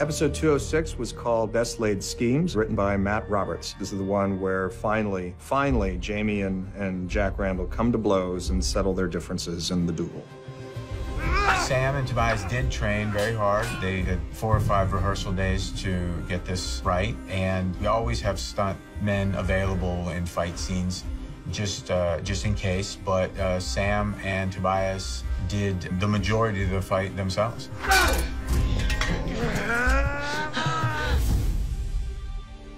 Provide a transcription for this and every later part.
Episode 206 was called Best Laid Schemes, written by Matt Roberts. This is the one where finally, finally, Jamie and, and Jack Randall come to blows and settle their differences in the duel. Sam and Tobias did train very hard. They had four or five rehearsal days to get this right, and we always have stunt men available in fight scenes just uh, just in case. But uh, Sam and Tobias did the majority of the fight themselves.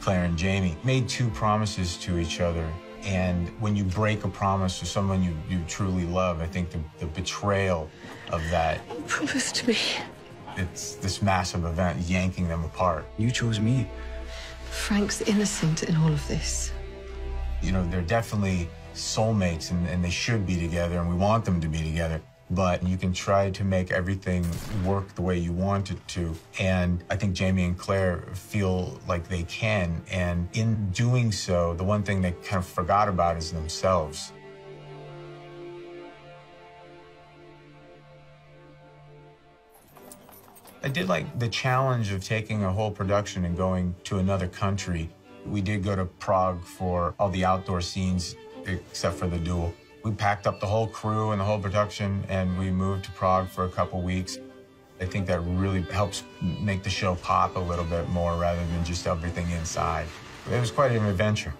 Claire and Jamie made two promises to each other. And when you break a promise to someone you, you truly love, I think the, the betrayal of that. You promised me. It's this massive event yanking them apart. You chose me. Frank's innocent in all of this. You know, they're definitely soulmates and, and they should be together, and we want them to be together but you can try to make everything work the way you want it to. And I think Jamie and Claire feel like they can. And in doing so, the one thing they kind of forgot about is themselves. I did like the challenge of taking a whole production and going to another country. We did go to Prague for all the outdoor scenes, except for the duel. We packed up the whole crew and the whole production, and we moved to Prague for a couple weeks. I think that really helps make the show pop a little bit more rather than just everything inside. It was quite an adventure.